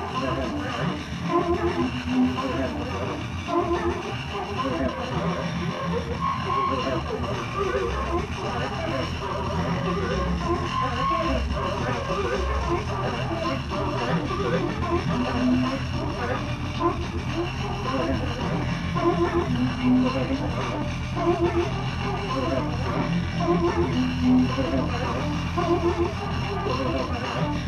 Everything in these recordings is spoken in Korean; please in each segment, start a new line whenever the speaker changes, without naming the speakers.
Oh, my God.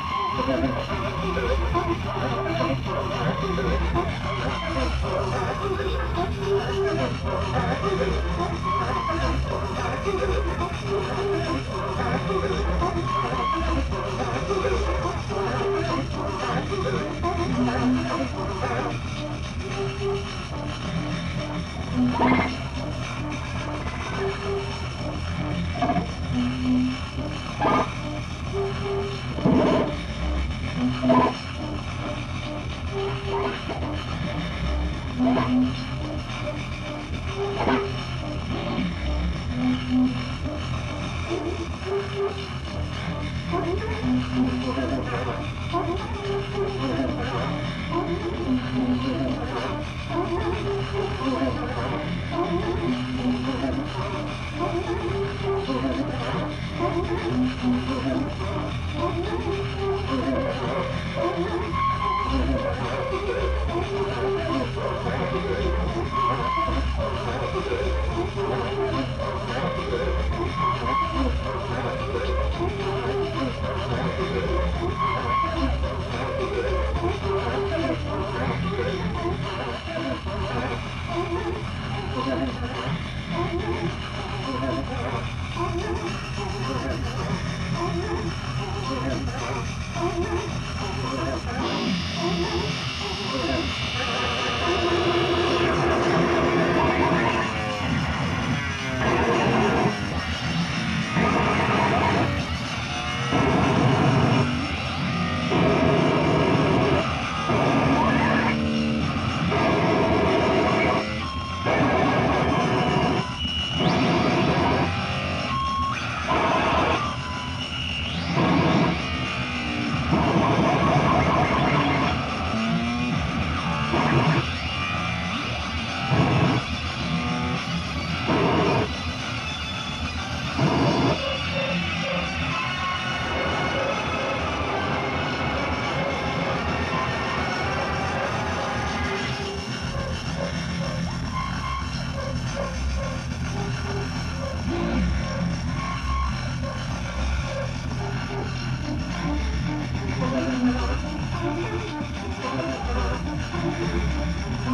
I'm Thank you.